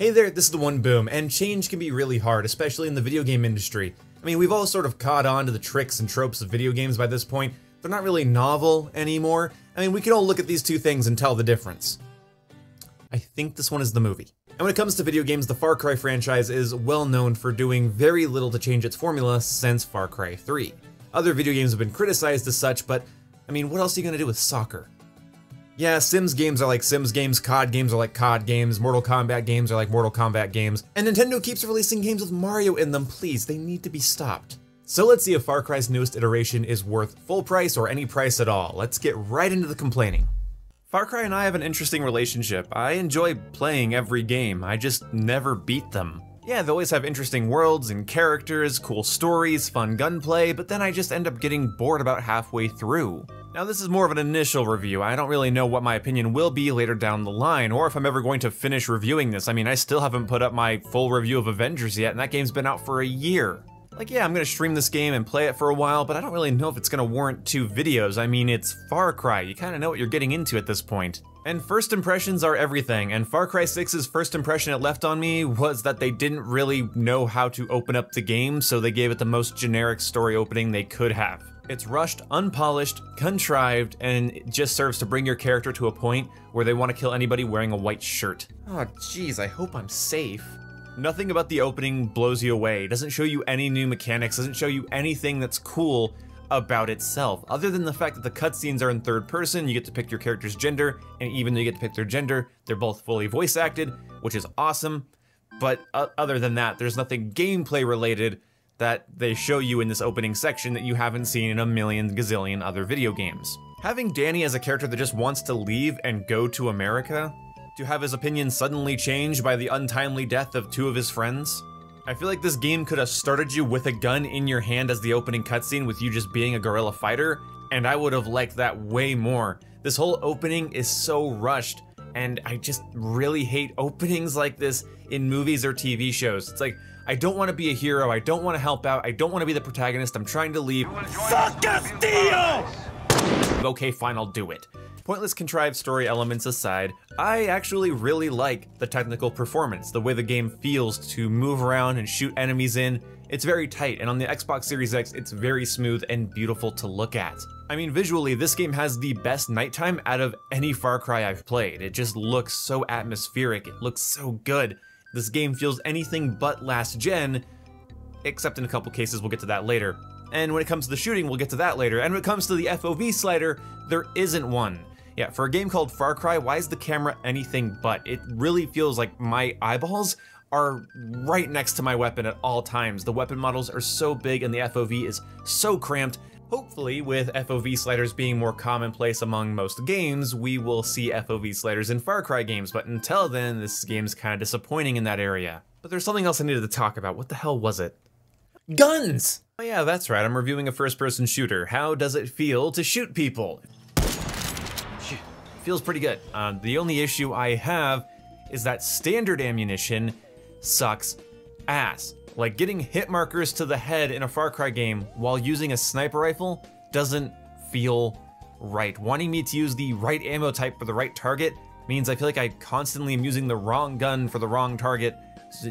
Hey there, this is the One Boom, and change can be really hard, especially in the video game industry. I mean, we've all sort of caught on to the tricks and tropes of video games by this point. They're not really novel anymore. I mean, we can all look at these two things and tell the difference. I think this one is the movie. And when it comes to video games, the Far Cry franchise is well known for doing very little to change its formula since Far Cry 3. Other video games have been criticized as such, but I mean, what else are you gonna do with soccer? Yeah, Sims games are like Sims games, COD games are like COD games, Mortal Kombat games are like Mortal Kombat games, and Nintendo keeps releasing games with Mario in them, please, they need to be stopped. So let's see if Far Cry's newest iteration is worth full price or any price at all. Let's get right into the complaining. Far Cry and I have an interesting relationship. I enjoy playing every game, I just never beat them. Yeah, they always have interesting worlds and characters, cool stories, fun gunplay, but then I just end up getting bored about halfway through. Now this is more of an initial review, I don't really know what my opinion will be later down the line, or if I'm ever going to finish reviewing this. I mean, I still haven't put up my full review of Avengers yet, and that game's been out for a year. Like, yeah, I'm gonna stream this game and play it for a while, but I don't really know if it's gonna warrant two videos. I mean, it's Far Cry, you kinda know what you're getting into at this point. And first impressions are everything, and Far Cry 6's first impression it left on me was that they didn't really know how to open up the game, so they gave it the most generic story opening they could have. It's rushed, unpolished, contrived, and it just serves to bring your character to a point where they want to kill anybody wearing a white shirt. Oh jeez, I hope I'm safe. Nothing about the opening blows you away, it doesn't show you any new mechanics, doesn't show you anything that's cool about itself, other than the fact that the cutscenes are in third person, you get to pick your character's gender, and even though you get to pick their gender, they're both fully voice acted, which is awesome. But uh, other than that, there's nothing gameplay related that they show you in this opening section that you haven't seen in a million gazillion other video games. Having Dani as a character that just wants to leave and go to America, to have his opinion suddenly changed by the untimely death of two of his friends, I feel like this game could have started you with a gun in your hand as the opening cutscene with you just being a guerrilla fighter, and I would have liked that way more. This whole opening is so rushed, and I just really hate openings like this in movies or TV shows. It's like, I don't want to be a hero, I don't want to help out, I don't want to be the protagonist, I'm trying to leave. Fuck Castillo! Okay, fine, I'll do it. Pointless contrived story elements aside, I actually really like the technical performance, the way the game feels to move around and shoot enemies in. It's very tight, and on the Xbox Series X, it's very smooth and beautiful to look at. I mean, visually, this game has the best nighttime out of any Far Cry I've played. It just looks so atmospheric, it looks so good. This game feels anything but last gen, except in a couple cases, we'll get to that later. And when it comes to the shooting, we'll get to that later. And when it comes to the FOV slider, there isn't one. Yeah, for a game called Far Cry, why is the camera anything but? It really feels like my eyeballs are right next to my weapon at all times. The weapon models are so big and the FOV is so cramped. Hopefully, with FOV sliders being more commonplace among most games, we will see FOV sliders in Far Cry games, but until then, this game's kinda disappointing in that area. But there's something else I needed to talk about. What the hell was it? Guns! Oh yeah, that's right, I'm reviewing a first-person shooter. How does it feel to shoot people? feels pretty good. Uh, the only issue I have is that standard ammunition sucks ass. Like getting hit markers to the head in a Far Cry game while using a sniper rifle doesn't feel right. Wanting me to use the right ammo type for the right target means I feel like I constantly am using the wrong gun for the wrong target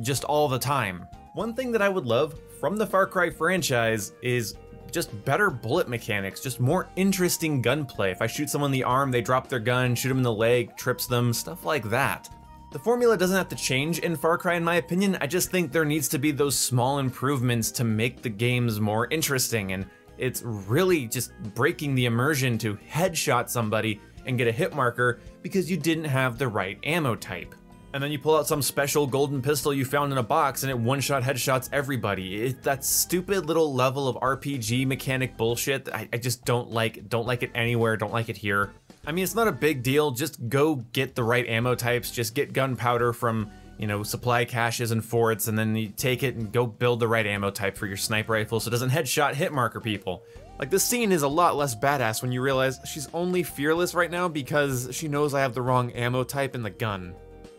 just all the time. One thing that I would love from the Far Cry franchise is just better bullet mechanics, just more interesting gunplay. If I shoot someone in the arm, they drop their gun, shoot them in the leg, trips them, stuff like that. The formula doesn't have to change in Far Cry in my opinion, I just think there needs to be those small improvements to make the games more interesting, and it's really just breaking the immersion to headshot somebody and get a hit marker because you didn't have the right ammo type and then you pull out some special golden pistol you found in a box and it one-shot headshots everybody. It, that stupid little level of RPG mechanic bullshit, I, I just don't like, don't like it anywhere, don't like it here. I mean, it's not a big deal, just go get the right ammo types, just get gunpowder from, you know, supply caches and forts, and then you take it and go build the right ammo type for your sniper rifle so it doesn't headshot hit marker people. Like, this scene is a lot less badass when you realize she's only fearless right now because she knows I have the wrong ammo type in the gun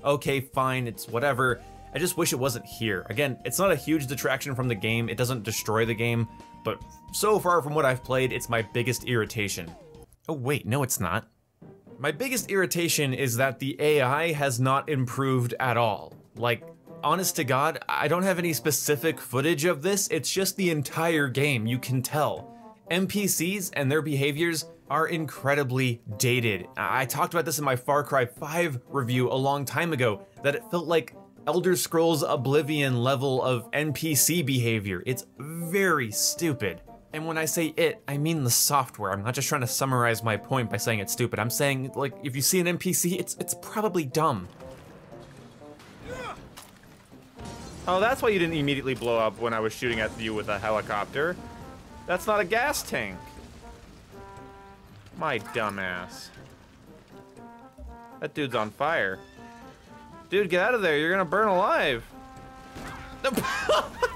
okay, fine, it's whatever. I just wish it wasn't here. Again, it's not a huge detraction from the game, it doesn't destroy the game, but so far from what I've played, it's my biggest irritation. Oh wait, no it's not. My biggest irritation is that the AI has not improved at all. Like, honest to God, I don't have any specific footage of this, it's just the entire game, you can tell. NPCs and their behaviors are incredibly dated. I talked about this in my Far Cry 5 review a long time ago, that it felt like Elder Scrolls Oblivion level of NPC behavior. It's very stupid. And when I say it, I mean the software. I'm not just trying to summarize my point by saying it's stupid. I'm saying, like, if you see an NPC, it's it's probably dumb. Oh, that's why you didn't immediately blow up when I was shooting at you with a helicopter. That's not a gas tank. My dumbass. That dude's on fire. Dude, get out of there. You're gonna burn alive.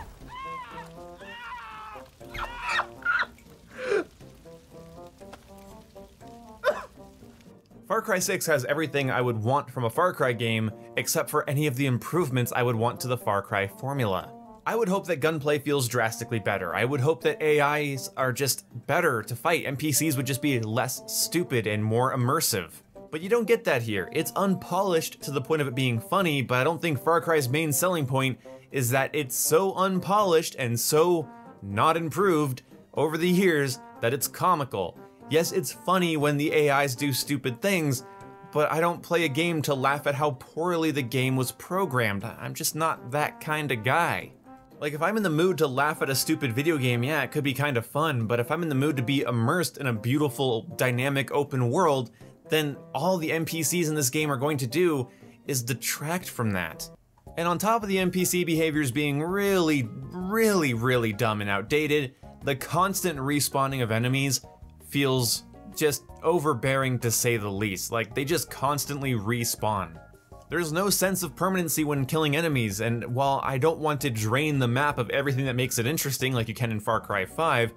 Far Cry 6 has everything I would want from a Far Cry game, except for any of the improvements I would want to the Far Cry formula. I would hope that gunplay feels drastically better. I would hope that AIs are just better to fight. NPCs would just be less stupid and more immersive. But you don't get that here. It's unpolished to the point of it being funny, but I don't think Far Cry's main selling point is that it's so unpolished and so not improved over the years that it's comical. Yes, it's funny when the AIs do stupid things, but I don't play a game to laugh at how poorly the game was programmed. I'm just not that kind of guy. Like, if I'm in the mood to laugh at a stupid video game, yeah, it could be kind of fun, but if I'm in the mood to be immersed in a beautiful, dynamic, open world, then all the NPCs in this game are going to do is detract from that. And on top of the NPC behaviors being really, really, really dumb and outdated, the constant respawning of enemies feels just overbearing to say the least. Like, they just constantly respawn. There's no sense of permanency when killing enemies, and while I don't want to drain the map of everything that makes it interesting like you can in Far Cry 5,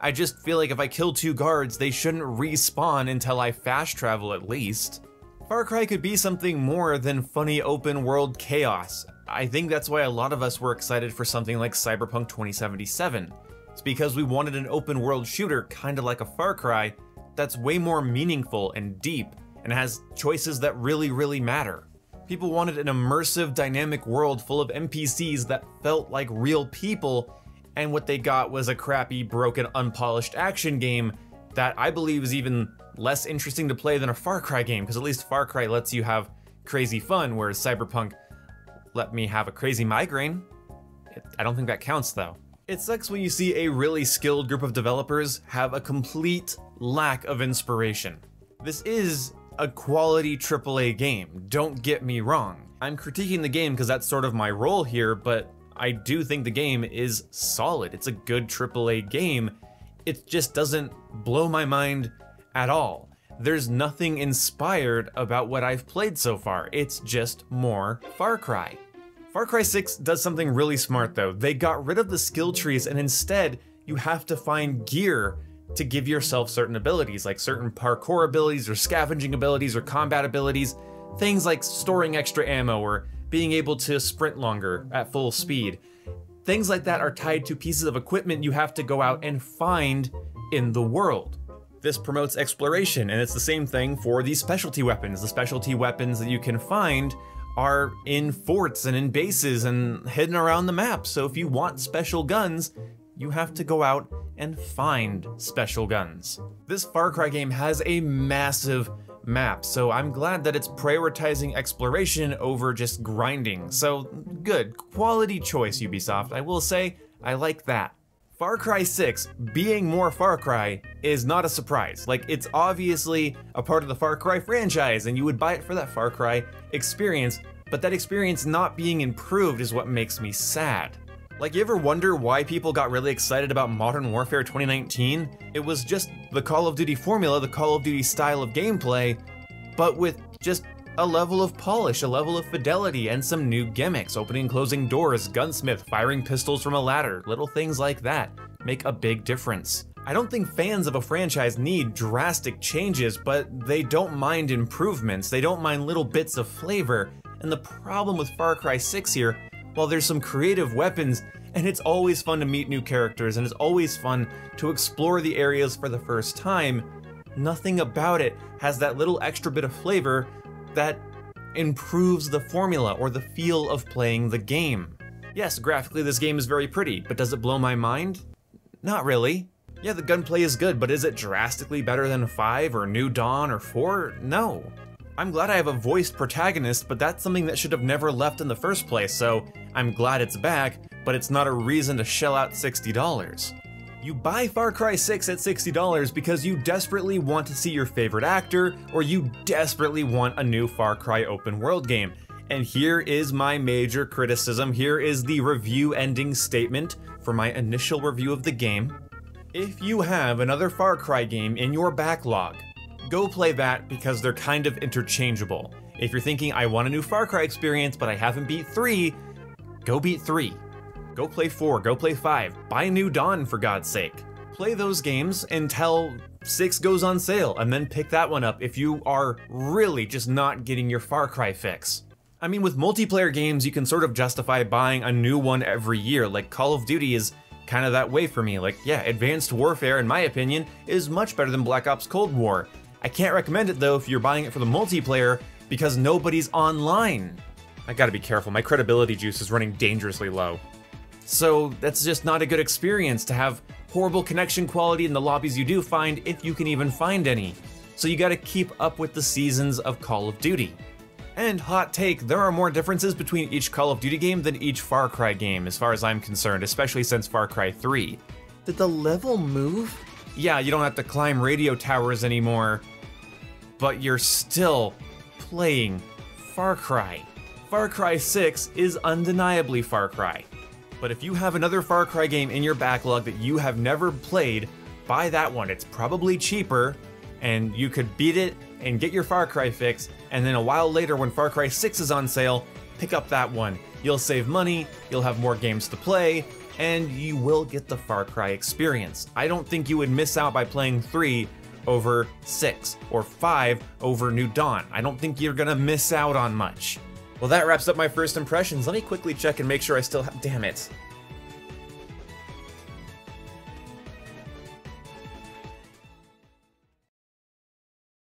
I just feel like if I kill two guards, they shouldn't respawn until I fast travel at least. Far Cry could be something more than funny open world chaos. I think that's why a lot of us were excited for something like Cyberpunk 2077. It's because we wanted an open world shooter, kinda like a Far Cry, that's way more meaningful and deep, and has choices that really, really matter. People wanted an immersive, dynamic world full of NPCs that felt like real people and what they got was a crappy, broken, unpolished action game that I believe is even less interesting to play than a Far Cry game, because at least Far Cry lets you have crazy fun, whereas Cyberpunk let me have a crazy migraine. I don't think that counts though. It sucks when you see a really skilled group of developers have a complete lack of inspiration. This is a quality AAA game, don't get me wrong. I'm critiquing the game because that's sort of my role here, but I do think the game is solid. It's a good AAA game. It just doesn't blow my mind at all. There's nothing inspired about what I've played so far. It's just more Far Cry. Far Cry 6 does something really smart though. They got rid of the skill trees and instead you have to find gear to give yourself certain abilities, like certain parkour abilities or scavenging abilities or combat abilities, things like storing extra ammo or being able to sprint longer at full speed. Things like that are tied to pieces of equipment you have to go out and find in the world. This promotes exploration, and it's the same thing for the specialty weapons. The specialty weapons that you can find are in forts and in bases and hidden around the map, so if you want special guns, you have to go out and find special guns. This Far Cry game has a massive map, so I'm glad that it's prioritizing exploration over just grinding. So good, quality choice Ubisoft, I will say, I like that. Far Cry 6 being more Far Cry is not a surprise. Like, it's obviously a part of the Far Cry franchise, and you would buy it for that Far Cry experience, but that experience not being improved is what makes me sad. Like, you ever wonder why people got really excited about Modern Warfare 2019? It was just the Call of Duty formula, the Call of Duty style of gameplay, but with just a level of polish, a level of fidelity, and some new gimmicks, opening and closing doors, gunsmith, firing pistols from a ladder, little things like that make a big difference. I don't think fans of a franchise need drastic changes, but they don't mind improvements, they don't mind little bits of flavor, and the problem with Far Cry 6 here while there's some creative weapons, and it's always fun to meet new characters, and it's always fun to explore the areas for the first time, nothing about it has that little extra bit of flavor that improves the formula or the feel of playing the game. Yes, graphically this game is very pretty, but does it blow my mind? Not really. Yeah, the gunplay is good, but is it drastically better than 5 or New Dawn or 4? No. I'm glad I have a voiced protagonist, but that's something that should have never left in the first place, so I'm glad it's back, but it's not a reason to shell out $60. You buy Far Cry 6 at $60 because you desperately want to see your favorite actor, or you desperately want a new Far Cry open world game. And here is my major criticism. Here is the review ending statement for my initial review of the game. If you have another Far Cry game in your backlog, go play that because they're kind of interchangeable. If you're thinking, I want a new Far Cry experience, but I haven't beat 3, go beat 3. Go play 4, go play 5, buy New Dawn for God's sake. Play those games until 6 goes on sale, and then pick that one up if you are really just not getting your Far Cry fix. I mean, with multiplayer games, you can sort of justify buying a new one every year, like Call of Duty is kind of that way for me. Like, yeah, Advanced Warfare, in my opinion, is much better than Black Ops Cold War. I can't recommend it though if you're buying it for the multiplayer because nobody's online. I gotta be careful, my credibility juice is running dangerously low. So that's just not a good experience to have horrible connection quality in the lobbies you do find if you can even find any. So you gotta keep up with the seasons of Call of Duty. And hot take, there are more differences between each Call of Duty game than each Far Cry game, as far as I'm concerned, especially since Far Cry 3. Did the level move? Yeah, you don't have to climb radio towers anymore, but you're still playing Far Cry. Far Cry 6 is undeniably Far Cry. But if you have another Far Cry game in your backlog that you have never played, buy that one. It's probably cheaper, and you could beat it and get your Far Cry fix, and then a while later when Far Cry 6 is on sale, pick up that one. You'll save money, you'll have more games to play, and you will get the Far Cry experience. I don't think you would miss out by playing 3 over 6 or 5 over New Dawn. I don't think you're gonna miss out on much. Well, that wraps up my first impressions. Let me quickly check and make sure I still. Damn it.